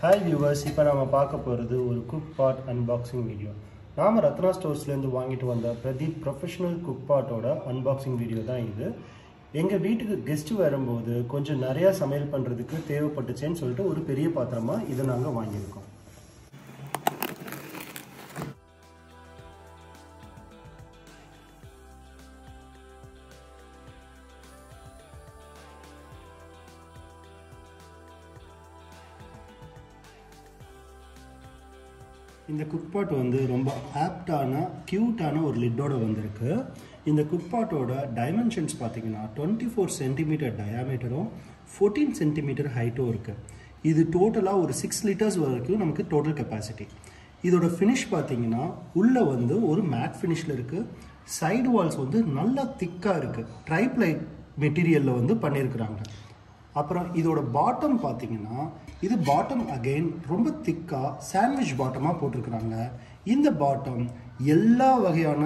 Hi viewers இப்போ நம்ம பார்க்க போகிறது ஒரு குக் பாட் அன்பாக்சிங் வீடியோ நாம் ரத்னா ஸ்டோர்ஸ்லேருந்து வாங்கிட்டு வந்த பிரதீப் ப்ரொஃபஷனல் குக் பாட்டோட அன்பாக்சிங் வீடியோ தான் இது. எங்கள் வீட்டுக்கு கெஸ்ட் வரும்போது கொஞ்சம் நிறையா சமையல் பண்ணுறதுக்கு தேவைப்பட்டுச்சேன்னு சொல்லிட்டு ஒரு பெரிய பாத்திரமாக இதை நாங்கள் வாங்கியிருக்கோம். இந்த குக்பாட் வந்து ரொம்ப ஆப்டான க்யூட்டான ஒரு லிட்டோட வந்திருக்கு. இந்த குக்பாட்டோட டைமென்ஷன்ஸ் பார்த்தீங்கன்னா டுவெண்ட்டி ஃபோர் சென்டிமீட்டர் டயாமீட்டரும் ஃபோர்டீன் சென்டிமீட்டர் ஹைட்டும் இருக்குது இது டோட்டலாக ஒரு சிக்ஸ் லிட்டர்ஸ் வரைக்கும் நமக்கு டோட்டல் கெப்பாசிட்டி இதோட ஃபினிஷ் பார்த்தீங்கன்னா உள்ளே வந்து ஒரு மேட் ஃபினிஷில் இருக்குது சைடு வால்ஸ் வந்து நல்லா திக்காக இருக்குது ட்ரைப்லைட் மெட்டீரியலில் வந்து பண்ணியிருக்கிறாங்க. அப்புறம் இதோட பாட்டம் பார்த்தீங்கன்னா இது பாட்டம் அகைன் ரொம்ப திக்காக சாண்ட்விச் பாட்டமாக போட்டிருக்கிறாங்க. இந்த பாட்டம் எல்லா வகையான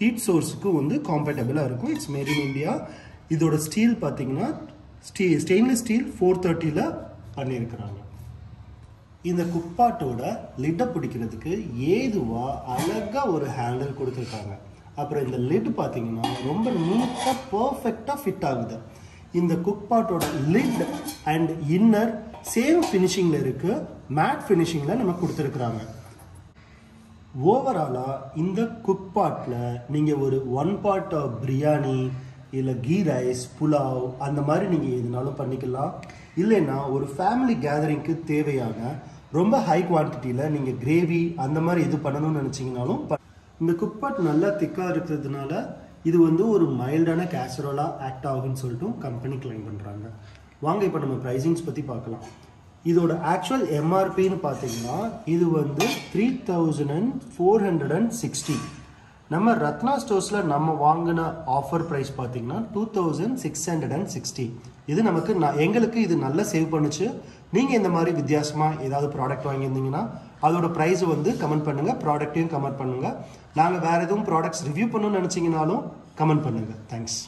ஹீட் சோர்ஸுக்கும் வந்து காம்பேட்டபிளாக இருக்கும். இட்ஸ் மேட் இன் இந்தியா இதோட ஸ்டீல் பார்த்தீங்கன்னா ஸ்டீ ஸ்டெயின்லெஸ் ஸ்டீல் ஃபோர் தேர்ட்டியில் பண்ணியிருக்கிறாங்க இந்த குப்பாட்டோட லிட்டை பிடிக்கிறதுக்கு ஏதுவாக அழகாக ஒரு ஹேண்டில் கொடுத்துருக்காங்க. அப்புறம் இந்த லிட் பார்த்தீங்கன்னா ரொம்ப நீட்டாக பர்ஃபெக்டாக ஃபிட் ஆகுது. இந்த குக்பாட்டோட லிட் அண்ட் இன்னர் சேம் ஃபினிஷிங்கில் இருக்கு மேட் ஃபினிஷிங்கில் நம்ம கொடுத்துருக்குறாங்க. ஓவராலாக இந்த குக் பாட்டில் நீங்கள் ஒரு ஒன் பார்ட் ஆஃப் பிரியாணி இல்லை கீ ரைஸ் புலாவ் அந்த மாதிரி நீங்கள் எதுனாலும் பண்ணிக்கலாம். இல்லைன்னா ஒரு ஃபேமிலி கேதரிங்க்கு தேவையான ரொம்ப ஹை குவான்டிட்டியில் நீங்கள் கிரேவி அந்த மாதிரி இது பண்ணணும்னு நினச்சிங்கனாலும் இந்த குக் பாட் நல்லா திக்காக இருக்கிறதுனால இது வந்து ஒரு மைல்டான கேசரோலாக ஆக்ட் ஆகும்னு சொல்லிட்டு கம்பெனி கிளைம் பண்ணுறாங்க வாங்க இப்போ நம்ம ப்ரைஸிங்ஸ் பற்றி பார்க்கலாம். இதோட ஆக்சுவல் எம்ஆர்பின்னு பார்த்தீங்கன்னா இது வந்து three thousand and four hundred and sixty நம்ம ரத்னா ஸ்டோர்ஸில் நம்ம வாங்கின ஆஃபர் ப்ரைஸ் பார்த்தீங்கன்னா two thousand six hundred and sixty இது நமக்கு நான் எங்களுக்கு இது நல்லா சேவ் பண்ணுச்சு. நீங்கள் இந்த மாதிரி வித்தியாசமாக ஏதாவது ப்ராடக்ட் வாங்கியிருந்தீங்கன்னா அதோட ப்ரைஸ் வந்து கமெண்ட் பண்ணுங்கள் ப்ராடக்ட்டையும் கமெண்ட் பண்ணுங்கள் நாங்கள் வேறு எதுவும் ப்ராடக்ட்ஸ் ரிவ்யூ பண்ணணும்னு நினச்சிங்கனாலும் கமெண்ட் பண்ணுங்கள் தேங்க்ஸ்